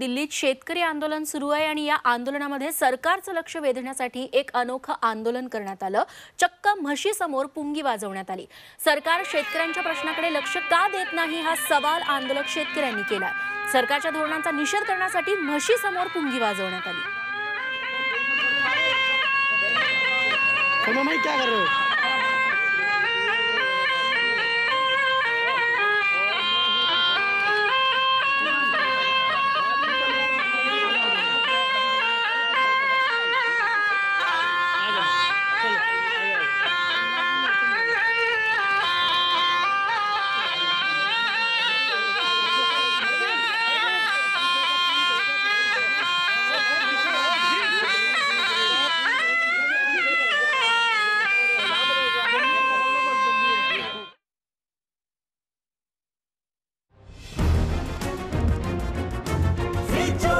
दिल्लीत शेतकरी आंदोलन सुरू आहे आणि या आंदोलनामध्ये सरकारचं लक्ष वेधण्यासाठी एक अनोखं आंदोलन करण्यात आलं. चक्क म्हशीसमोर पुंगी वाजवण्यात आली. सरकार शेतकऱ्यांच्या प्रश्नाकडे लक्ष का देत नाही हा सवाल आंदोलक शेतकऱ्यांनी केला सरकारच्या धोरणांचा निषेध करण्यासाठी म्हशीसमोर पुंगी वाजवण्यात आली. rejoice.